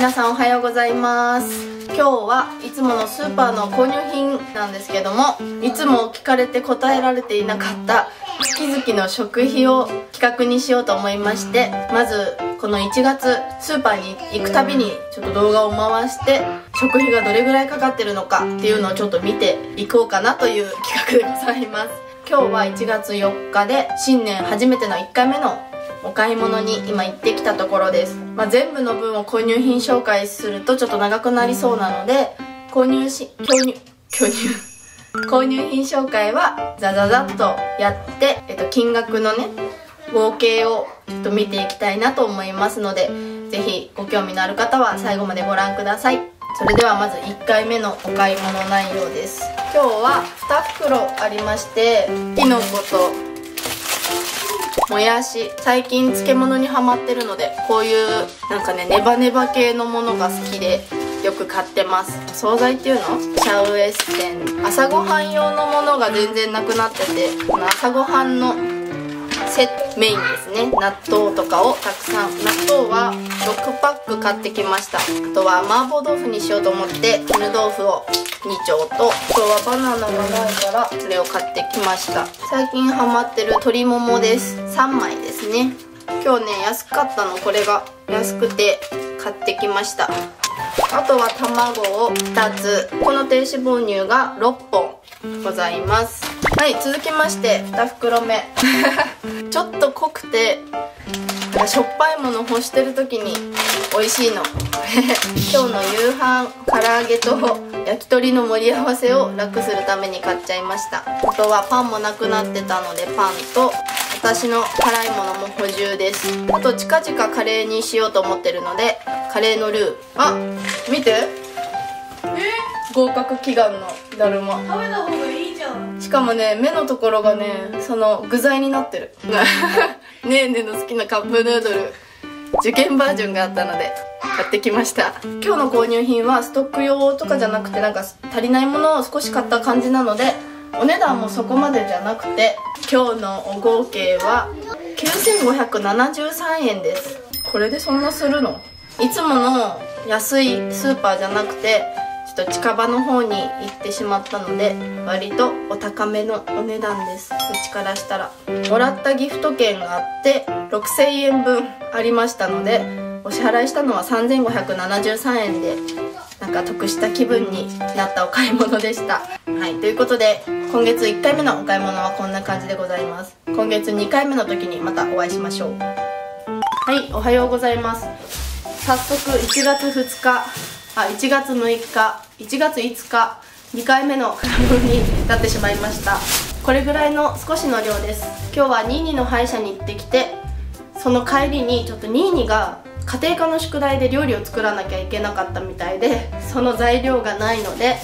皆さんおはようございます。今日はいつものスーパーの購入品なんですけどもいつも聞かれて答えられていなかった月々の食費を企画にしようと思いましてまずこの1月スーパーに行くたびにちょっと動画を回して食費がどれぐらいかかってるのかっていうのをちょっと見ていこうかなという企画でございます。今日は1月4日で新年初めての1回目のお買い物に今行ってきたところです、まあ、全部の分を購入品紹介するとちょっと長くなりそうなので購入し購入購入。購入品紹介はザザザッとやって、えっと、金額のね合計をちょっと見ていきたいなと思いますのでぜひご興味のある方は最後までご覧ください。それではまず1回目のお買い物内容です。今日は2袋ありましてきのこともやし。最近漬物にはまってるのでこういうなんかねネバネバ系のものが好きでよく買ってます。惣菜っていうの？シャウエッセン。朝ごはん用のものが全然なくなっててこの朝ごはんのセットメインですね。納豆とかをたくさん。納豆は6パック買ってきました。あとは麻婆豆腐にしようと思って絹豆腐を2丁と。今日はバナナがないからそれを買ってきました。最近ハマってる鶏ももです。3枚ですね。今日ね安かったの。これが安くて買ってきました。あとは卵を2つ。この低脂肪乳が6本ございます。はい続きまして2袋目。ちょっと濃くてしょっぱいもの欲してる時に美味しいの。今日の夕飯唐揚げと焼き鳥の盛り合わせを楽するために買っちゃいました。あとはパンもなくなってたのでパンと私の辛いものも補充です。あと近々カレーにしようと思ってるのでカレーのルー。あ見て。合格祈願のだるま。食べた方がいい。しかもね目のところがねその具材になってる。ねえねえの好きなカップヌードル。受験バージョンがあったので買ってきました。今日の購入品はストック用とかじゃなくてなんか足りないものを少し買った感じなのでお値段もそこまでじゃなくて今日のお合計は9573円です。これでそんなするの？いつもの安いスーパーじゃなくてと近場の方に行ってしまったので割とお高めのお値段です。うちからしたら。もらったギフト券があって6000円分ありましたのでお支払いしたのは3573円でなんか得した気分になったお買い物でした。はいということで今月1回目のお買い物はこんな感じでございます。今月2回目の時にまたお会いしましょう。はいおはようございます。早速1月2日あ1月6日1月5日2回目の買い物になってしまいました。これぐらいの少しの量です。今日はニーニの歯医者に行ってきてその帰りにちょっとニーニが家庭科の宿題で料理を作らなきゃいけなかったみたいでその材料がないので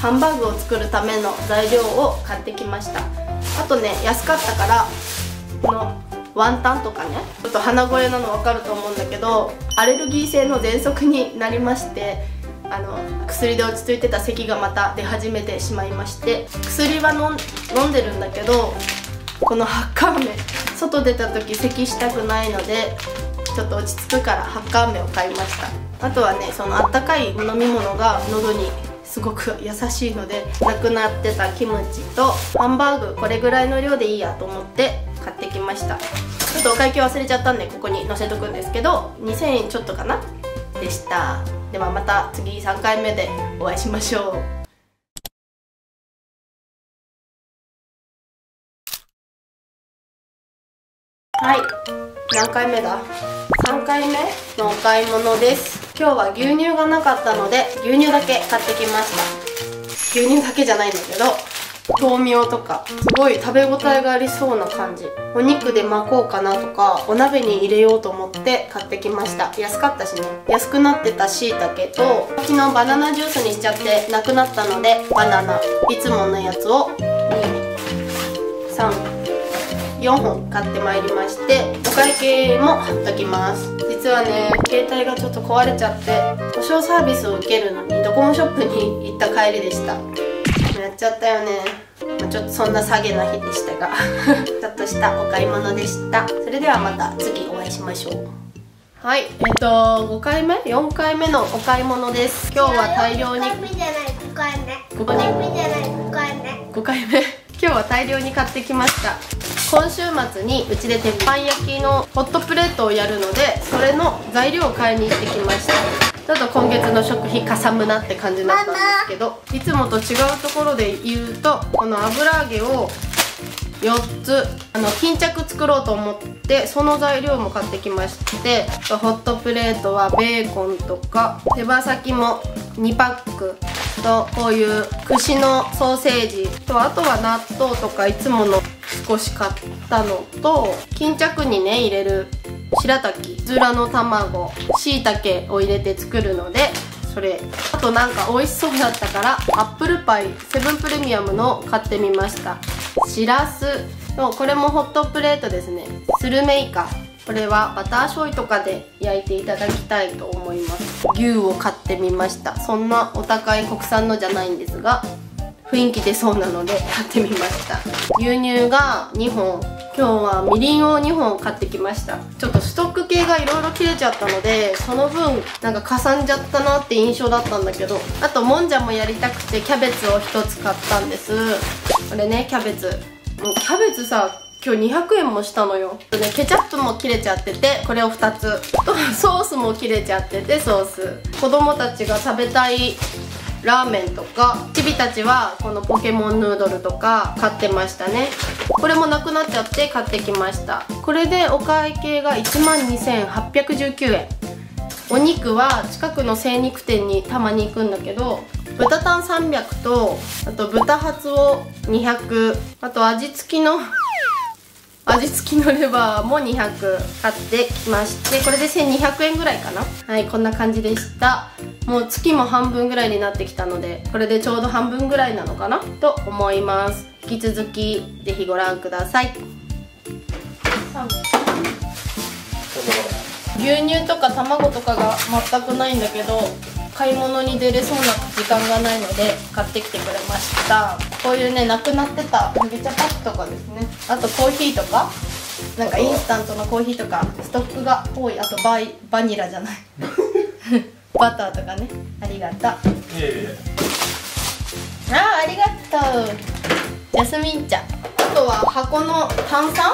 ハンバーグを作るための材料を買ってきました。あとね安かったからこのワンタンとかねちょっと鼻声なの分かると思うんだけどアレルギー性の喘息になりましてあの薬で落ち着いてた咳がまた出始めてしまいまして薬は飲んでるんだけどこのハッカー飴外出た時咳したくないのでちょっと落ち着くからハッカー飴を買いました。あとはねそのあったかい飲み物が喉にすごく優しいのでなくなってたキムチとハンバーグこれぐらいの量でいいやと思って買ってきました。ちょっとお会計忘れちゃったんでここに載せとくんですけど2000円ちょっとかな？でした。ではまた次3回目でお会いしましょう。はい。何回目だ？3回目のお買い物です。今日は牛乳がなかったので牛乳だけ買ってきました。牛乳だけじゃないんだけど。豆苗とかすごい食べ応えがありそうな感じ。お肉で巻こうかなとかお鍋に入れようと思って買ってきました。安かったしね。安くなってたしいたけと昨日バナナジュースにしちゃってなくなったのでバナナ。いつものやつを234本買ってまいりましてお会計も貼っときます。実はね携帯がちょっと壊れちゃって保証サービスを受けるのにドコモショップに行った帰りでした。ちゃったよね、まあ、ちょっとそんな下げな日でしたが。ちょっとしたお買い物でした。それではまた次お会いしましょう。はい。えっと5回目？4回目のお買い物です。今日は大量に5回目じゃない5回目。ここに？5回目じゃない5回目。5回目？今日は大量に買ってきました。今週末にうちで鉄板焼きのホットプレートをやるのでそれの材料を買いに行ってきましたちょっと今月の食費かさむなって感じだったんですけどいつもと違うところで言うとこの油揚げを4つあの巾着作ろうと思ってその材料も買ってきましてホットプレートはベーコンとか手羽先も2パックとこういう串のソーセージとあとは納豆とかいつもの少し買ったのと巾着にね入れる白滝うずらの卵しいたけを入れて作るのでそれあとなんか美味しそうだったからアップルパイセブンプレミアムの買ってみました。しらすのこれもホットプレートですね。スルメイカ。これはバター醤油とかで焼いていただきたいと思います。牛を買ってみました。そんなお高い国産のじゃないんですが雰囲気出そうなので買ってみました。牛乳が2本。今日はみりんを2本買ってきました。ちょっとストック系がいろいろ切れちゃったのでその分なんかかさんじゃったなって印象だったんだけどあともんじゃもやりたくてキャベツを1つ買ったんです。これねキャベツ。もうキャベツさ今日200円もしたのよ。でねケチャップも切れちゃっててこれを2つ。と ソースも切れちゃっててソース。子供たちが食べたいラーメンとかチビたちはこのポケモンヌードルとか買ってましたね。これもなくなっちゃって買ってきました。これでお会計が1万2819円。お肉は近くの精肉店にたまに行くんだけど豚タン300とあと豚ハツを200あと味付きの味付きのレバーも200買ってきましてこれで1200円ぐらいかな。はいこんな感じでした。もう月も半分ぐらいになってきたのでこれでちょうど半分ぐらいなのかな？と思います。引き続きぜひご覧ください。牛乳とか卵とかが全くないんだけど買い物に出れそうな時間がないので買ってきてくれました。こういうねなくなってた麦茶パックとかですね。あとコーヒーとかなんかインスタントのコーヒーとかストックが多い。あとバイバニラじゃない。バターとかね。ありがとういえいえ。あーありがとう。ジャスミン茶。あとは箱の炭酸？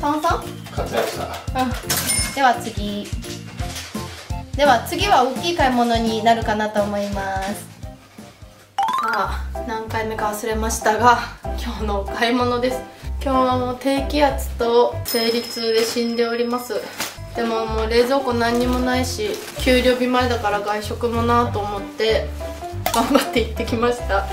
炭酸？活躍したうん。では次。では次は大きい買い物になるかなと思います何回目か忘れましたが今日のお買い物です。今日はもう低気圧と生理痛で死んでおります。でももう冷蔵庫何にもないし給料日前だから外食もなと思って頑張って行ってきました。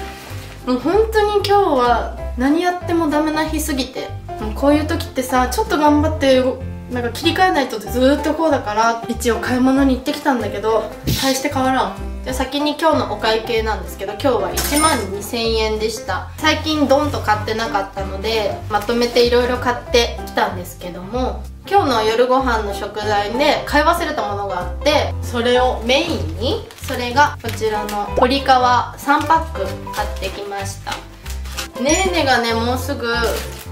もう本当に今日は何やってもダメな日すぎてもうこういう時ってさちょっと頑張ってなんか切り替えないとずっとこうだから一応買い物に行ってきたんだけど大して変わらん。じゃあ先に今日のお会計なんですけど今日は1万2000円でした。最近ドンと買ってなかったのでまとめていろいろ買ってきたんですけども今日の夜ご飯の食材で買い忘れたものがあってそれをメインにそれがこちらの鶏皮3パック買ってきました。ねーねがねもうすぐ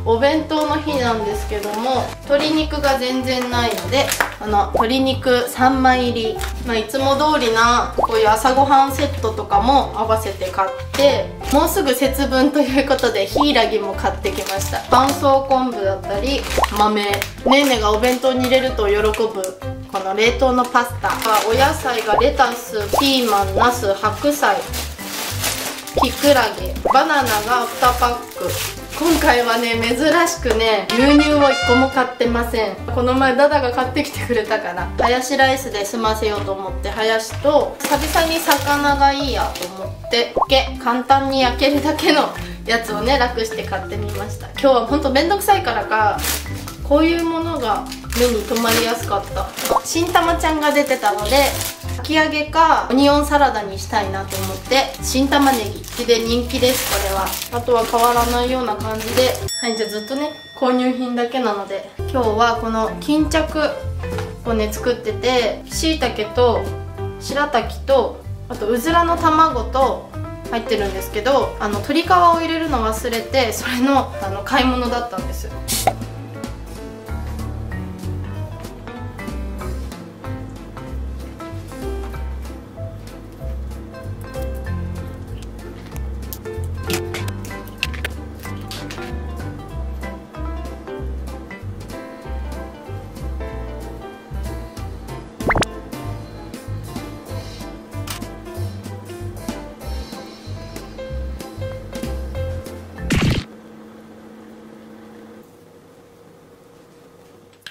お弁当の日なんですけども鶏肉が全然ないのでこの鶏肉3枚入り、まあ、いつも通りなこういう朝ごはんセットとかも合わせて買ってもうすぐ節分ということでヒイラギも買ってきました。絆創昆布だったり豆。ねーねがお弁当に入れると喜ぶこの冷凍のパスタ。お野菜がレタスピーマンナス白菜キクラゲバナナが2パック。今回はね珍しくね牛乳を1個も買ってません。この前ダダが買ってきてくれたからハヤシライスで済ませようと思ってハヤシと久々に魚がいいやと思ってけ簡単に焼けるだけのやつをね楽して買ってみました。今日はほんとめんどくさいからかこういうものが目に留まりやすかった。新玉ちゃんが出てたのでき揚げかオニオンサラダにしたいなと思って新玉ねぎ。で人気ですこれは。あとは変わらないような感じで。はいじゃあずっとね購入品だけなので今日はこの巾着をね作っててしいたけと白滝とあとうずらの卵と入ってるんですけどあの鶏皮を入れるの忘れてそれのあの買い物だったんです。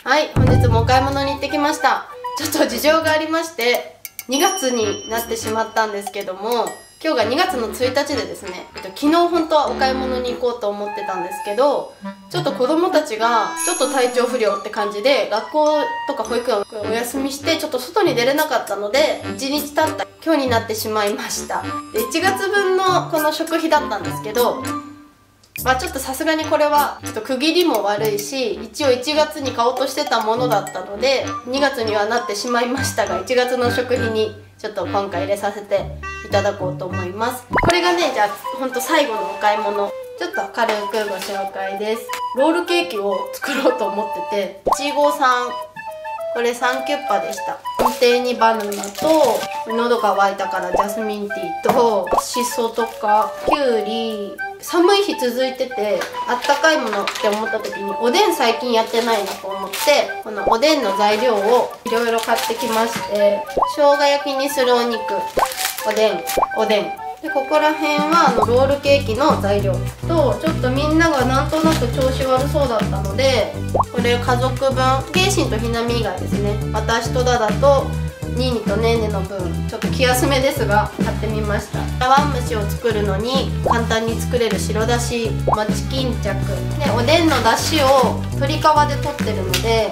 はい本日もお買い物に行ってきました。ちょっと事情がありまして2月になってしまったんですけども今日が2月の1日でですね、えっと、昨日本当はお買い物に行こうと思ってたんですけどちょっと子供たちがちょっと体調不良って感じで学校とか保育園お休みしてちょっと外に出れなかったので1日経った今日になってしまいました。で1月分のこの食費だったんですけどまあちょっとさすがにこれはちょっと区切りも悪いし一応1月に買おうとしてたものだったので2月にはなってしまいましたが1月の食費にちょっと今回入れさせていただこうと思います。これがねじゃあほんと最後のお買い物。ちょっと軽くご紹介です。ロールケーキを作ろうと思ってていちごさん。これ3キュッパでした。根底にバナナと喉が渇いたからジャスミンティーとしそとかきゅうり寒い日続いててあったかいものって思った時におでん最近やってないなと思ってこのおでんの材料をいろいろ買ってきまして生姜焼きにするお肉おでんおでん。でここら辺はあのロールケーキの材料とちょっとみんながなんとなく調子悪そうだったのでこれ家族分ケイシンとひなみ以外ですね。私とダダとニーニとネーネの分ちょっと気休めですが買ってみました。茶碗蒸しを作るのに簡単に作れる白だし町巾着。でおでんのだしを鶏皮で取ってるので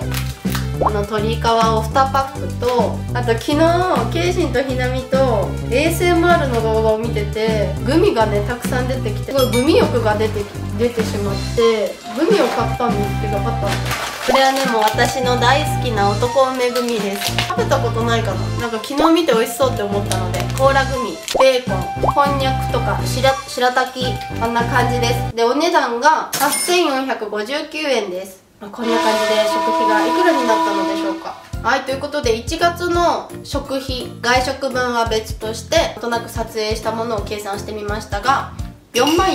この鶏皮を2パックとあと昨日ケイシンとひなみと ASMR の動画を見ててグミがねたくさん出てきてすごいグミ欲が出て出てしまってグミを買ったんですけど買ったんですこれはねもう私の大好きな男梅グミです。食べたことないかな。なんか昨日見て美味しそうって思ったのでコーラグミベーコンこんにゃくとか白白滝こんな感じです。でお値段が8459円です。ま、こんな感じで食費がいくらになったのでしょうか。はいということで1月の食費外食分は別としてなんとなく撮影したものを計算してみましたが4万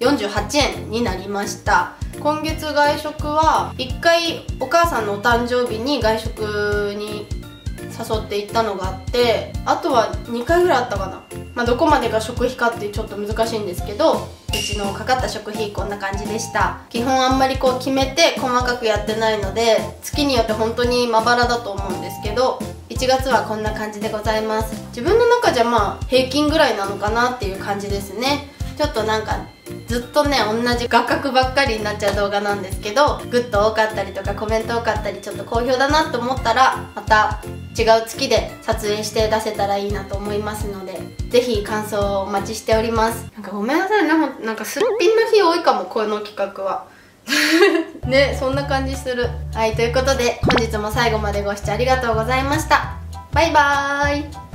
48円になりました。今月外食は1回お母さんのお誕生日に外食に誘って行ったのがあってあとは2回ぐらいあったかな、まあ、どこまでが食費かってちょっと難しいんですけどうちのかかった食費こんな感じでした。基本あんまりこう決めて細かくやってないので月によって本当にまばらだと思うんですけど1月はこんな感じでございます。自分の中じゃまあ平均ぐらいなのかなっていう感じですね。ちょっとなんかずっとね同じ画角ばっかりになっちゃう動画なんですけどグッド多かったりとかコメント多かったりちょっと好評だなと思ったらまた違う月で撮影して出せたらいいなと思いますので是非感想をお待ちしております。なんかごめんなさいね。なんかすっぴんの日多いかもこの企画は。ねそんな感じする。はいということで本日も最後までご視聴ありがとうございました。バイバーイ